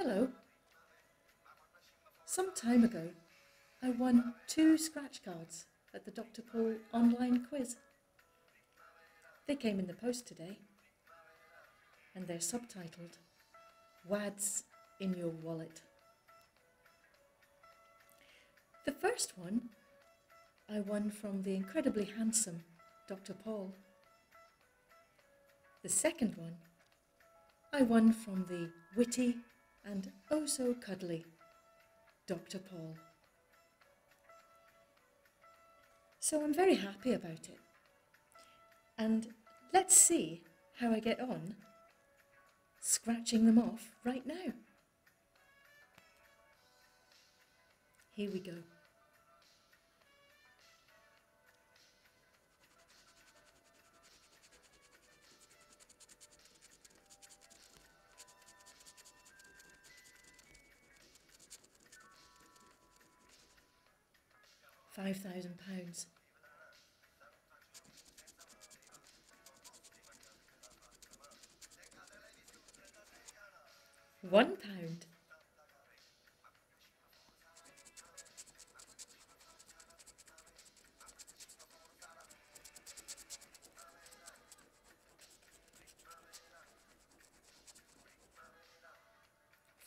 Hello. Some time ago, I won two scratch cards at the Dr. Paul online quiz. They came in the post today, and they're subtitled Wads in Your Wallet. The first one I won from the incredibly handsome Dr. Paul. The second one I won from the witty and oh so cuddly Dr. Paul. So I'm very happy about it. And let's see how I get on scratching them off right now. Here we go. Five thousand pounds. One pound.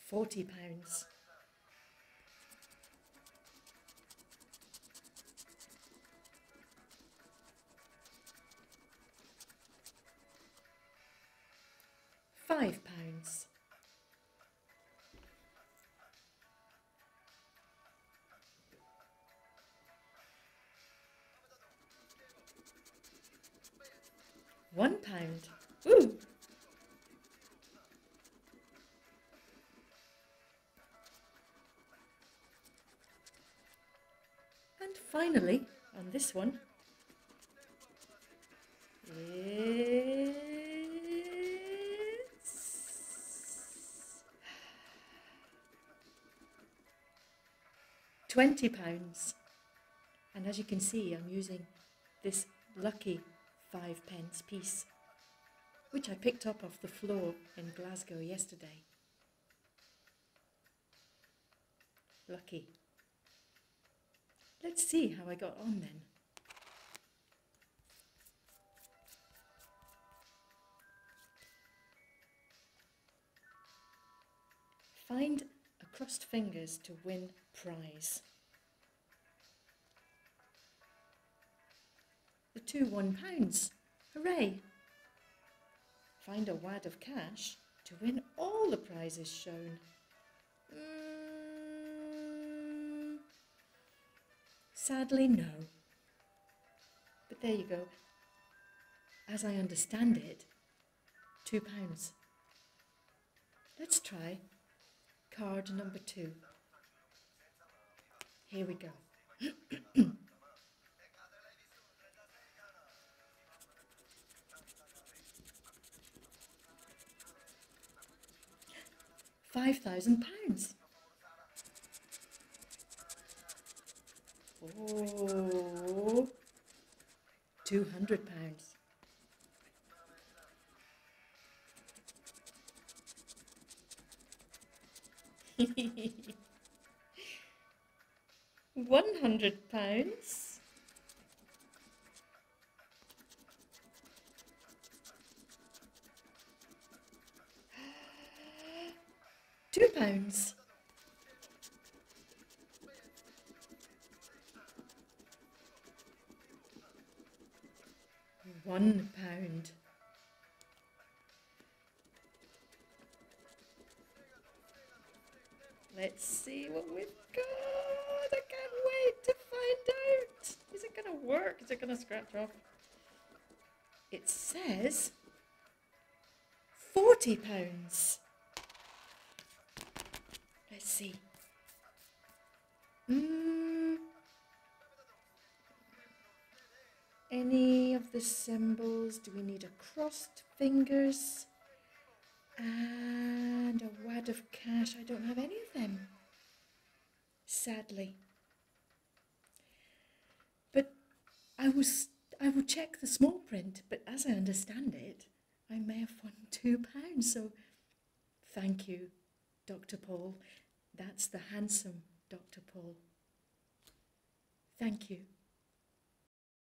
Forty pounds. Five pounds. One pound. Ooh. And finally, on this one, 20 pounds. And as you can see, I'm using this lucky five pence piece, which I picked up off the floor in Glasgow yesterday. Lucky. Let's see how I got on then. Find crossed fingers to win prize. The two one pounds. Hooray! Find a wad of cash to win all the prizes shown. Mm, sadly, no. But there you go. As I understand it, two pounds. Let's try card number two. Here we go. Five thousand pounds. Oh, two hundred pounds. One hundred pounds. Two pounds. One pound. Let's see what we've got. I can't wait to find out. Is it going to work? Is it going to scratch off? It says 40 pounds. Let's see. Mm. Any of the symbols? Do we need a crossed fingers? And a wad of cash. I don't have any of them. Sadly. But I was I will check the small print, but as I understand it, I may have won two pounds. So thank you, Dr. Paul. That's the handsome Dr. Paul. Thank you.